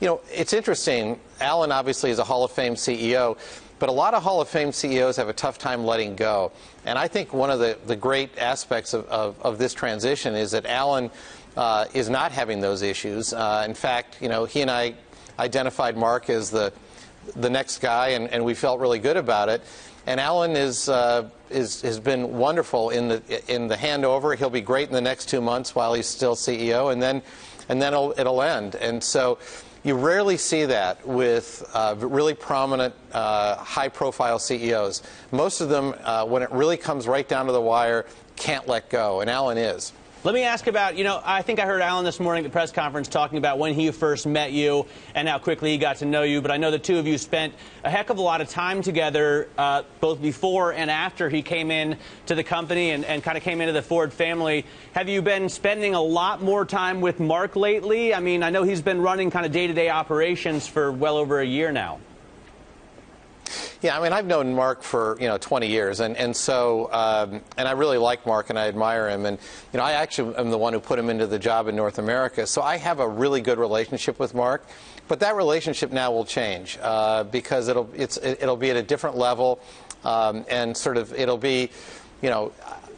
You know, it's interesting. Alan obviously is a Hall of Fame CEO, but a lot of Hall of Fame CEOs have a tough time letting go. And I think one of the, the great aspects of, of, of this transition is that Alan uh, is not having those issues. Uh, in fact, you know, he and I identified Mark as the, the next guy, and, and we felt really good about it. And Alan is, uh, is, has been wonderful in the, in the handover. He'll be great in the next two months while he's still CEO, and then, and then it'll, it'll end. And so you rarely see that with uh, really prominent, uh, high profile CEOs. Most of them, uh, when it really comes right down to the wire, can't let go, and Alan is. Let me ask about, you know, I think I heard Alan this morning at the press conference talking about when he first met you and how quickly he got to know you. But I know the two of you spent a heck of a lot of time together, uh, both before and after he came in to the company and, and kind of came into the Ford family. Have you been spending a lot more time with Mark lately? I mean, I know he's been running kind of day to day operations for well over a year now. Yeah, I mean, I've known Mark for you know 20 years, and and so um, and I really like Mark and I admire him, and you know I actually am the one who put him into the job in North America, so I have a really good relationship with Mark. But that relationship now will change uh, because it'll it's it'll be at a different level, um, and sort of it'll be, you know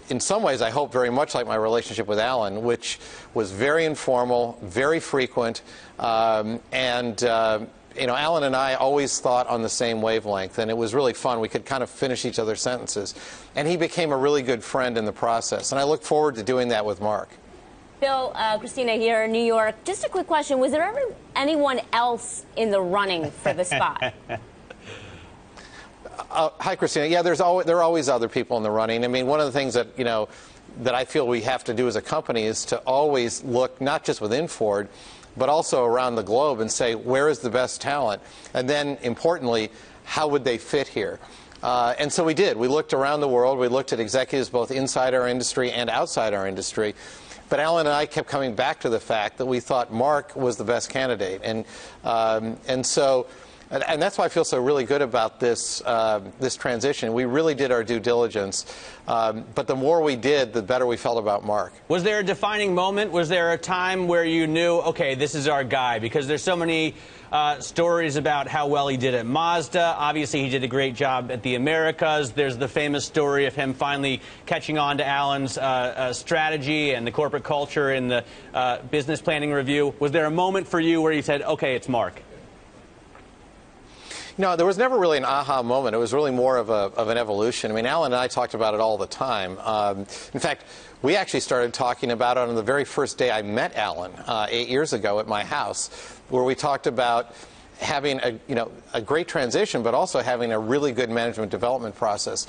in some ways, I hope very much like my relationship with Alan, which was very informal, very frequent, um, and uh, you know, Alan and I always thought on the same wavelength, and it was really fun. We could kind of finish each other's sentences. And he became a really good friend in the process. And I look forward to doing that with Mark. Bill, uh, Christina here in New York. Just a quick question. Was there ever anyone else in the running for the spot? uh, hi, Christina. Yeah, there's always, there are always other people in the running. I mean, one of the things that, you know, that I feel we have to do as a company is to always look not just within Ford, but also around the globe and say, where is the best talent? And then, importantly, how would they fit here? Uh, and so we did. We looked around the world. We looked at executives both inside our industry and outside our industry. But Alan and I kept coming back to the fact that we thought Mark was the best candidate. And, um, and so and, and, that's why I feel so really good about this, uh, this transition. We really did our due diligence. Um, but the more we did, the better we felt about Mark. Was there a defining moment? Was there a time where you knew, okay, this is our guy? Because there's so many uh, stories about how well he did at Mazda. Obviously, he did a great job at the Americas. There's the famous story of him finally catching on to Alan's uh, uh, strategy and the corporate culture in the uh, business planning review. Was there a moment for you where you said, okay, it's Mark? No, there was never really an aha moment. It was really more of, a, of an evolution. I mean, Alan and I talked about it all the time. Um, in fact, we actually started talking about it on the very first day I met Alan uh, eight years ago at my house, where we talked about having a, you know, a great transition, but also having a really good management development process.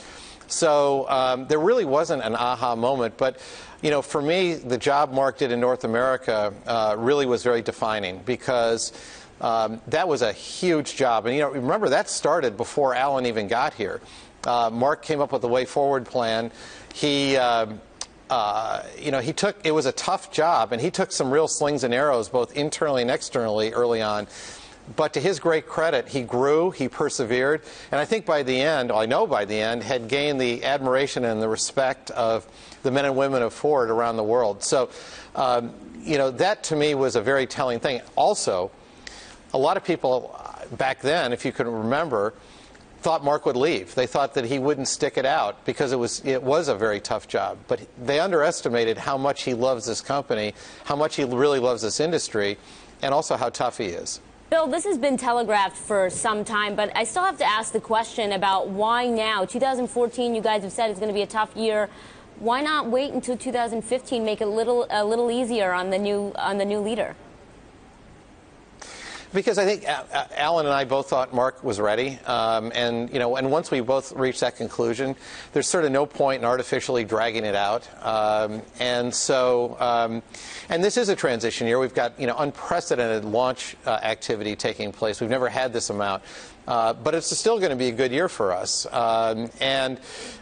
So um, there really wasn't an aha moment, but you know, for me, the job Mark did in North America uh, really was very defining because um, that was a huge job. And you know, remember that started before Alan even got here. Uh, Mark came up with the way forward plan. He. Uh, uh, you know, he took it was a tough job, and he took some real slings and arrows, both internally and externally, early on. But to his great credit, he grew, he persevered, and I think by the end, I know by the end, had gained the admiration and the respect of the men and women of Ford around the world. So, um, you know, that to me was a very telling thing. Also, a lot of people uh, back then, if you can remember, thought Mark would leave. They thought that he wouldn't stick it out because it was it was a very tough job. But they underestimated how much he loves this company, how much he really loves this industry, and also how tough he is. Bill, this has been telegraphed for some time, but I still have to ask the question about why now? 2014, you guys have said it's going to be a tough year. Why not wait until 2015, make it a little a little easier on the new on the new leader? Because I think uh, uh, Alan and I both thought Mark was ready, um, and you know, and once we both reached that conclusion, there's sort of no point in artificially dragging it out. Um, and so, um, and this is a transition year. We've got you know unprecedented launch uh, activity taking place. We've never had this amount, uh, but it's still going to be a good year for us. Um, and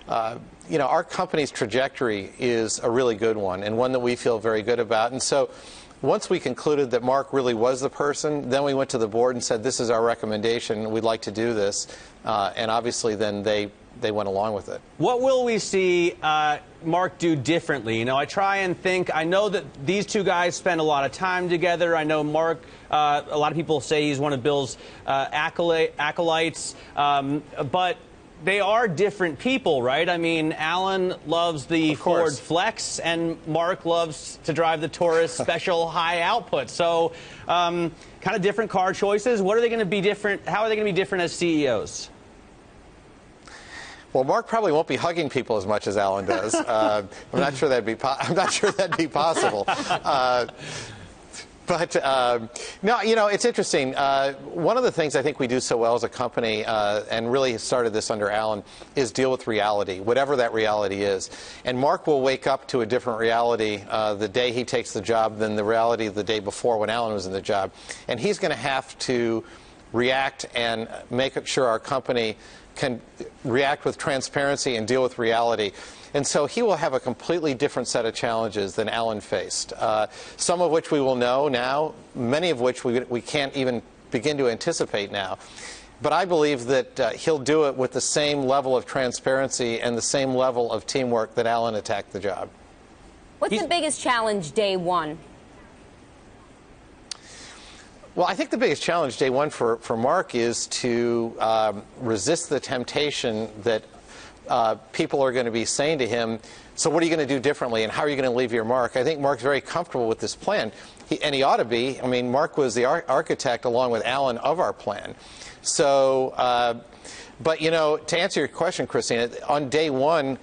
uh, you know, our company's trajectory is a really good one, and one that we feel very good about. And so once we concluded that Mark really was the person, then we went to the board and said, this is our recommendation. We'd like to do this. Uh, and obviously, then they they went along with it. What will we see uh, Mark do differently? You know, I try and think. I know that these two guys spend a lot of time together. I know Mark. Uh, a lot of people say he's one of Bill's uh, acolytes, um, but they are different people, right? I mean, Alan loves the Ford Flex, and Mark loves to drive the Taurus Special High Output. So, um, kind of different car choices. What are they going to be different? How are they going to be different as CEOs? Well, Mark probably won't be hugging people as much as Alan does. Uh, I'm not sure that'd be. I'm not sure that'd be possible. Uh, but uh, no, you know, it's interesting. Uh, one of the things I think we do so well as a company, uh, and really started this under Alan, is deal with reality, whatever that reality is. And Mark will wake up to a different reality uh, the day he takes the job than the reality of the day before when Alan was in the job. And he's going to have to react and make sure our company can react with transparency and deal with reality. And so he will have a completely different set of challenges than Alan faced, uh, some of which we will know now, many of which we, we can't even begin to anticipate now. But I believe that uh, he'll do it with the same level of transparency and the same level of teamwork that Alan attacked the job. What's He's the biggest challenge day one? Well, I think the biggest challenge day one for, for Mark is to um, resist the temptation that uh, people are going to be saying to him, so what are you going to do differently and how are you going to leave your mark? I think Mark's very comfortable with this plan. He, and he ought to be. I mean, Mark was the ar architect along with Alan of our plan. So, uh, but you know, to answer your question, Christina, on day one,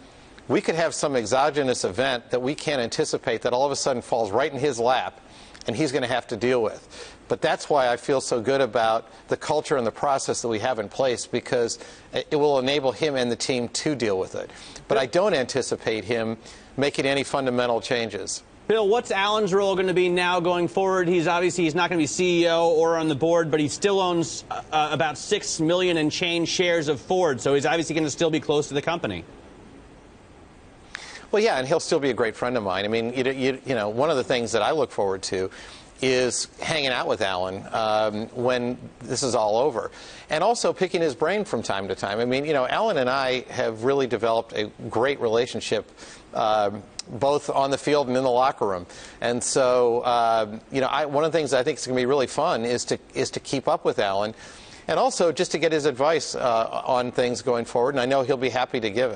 we could have some exogenous event that we can't anticipate that all of a sudden falls right in his lap and he's going to have to deal with. But that's why I feel so good about the culture and the process that we have in place because it will enable him and the team to deal with it. But I don't anticipate him making any fundamental changes. Bill, what's Alan's role going to be now going forward? He's obviously he's not going to be CEO or on the board, but he still owns uh, uh, about six million and change shares of Ford, so he's obviously going to still be close to the company. Well, yeah, and he'll still be a great friend of mine. I mean, you, you, you know, one of the things that I look forward to is hanging out with Alan um, when this is all over, and also picking his brain from time to time. I mean, you know, Alan and I have really developed a great relationship. Um, both on the field and in the locker room, and so uh, you know, I, one of the things I think is going to be really fun is to is to keep up with Alan, and also just to get his advice uh, on things going forward. And I know he'll be happy to give it.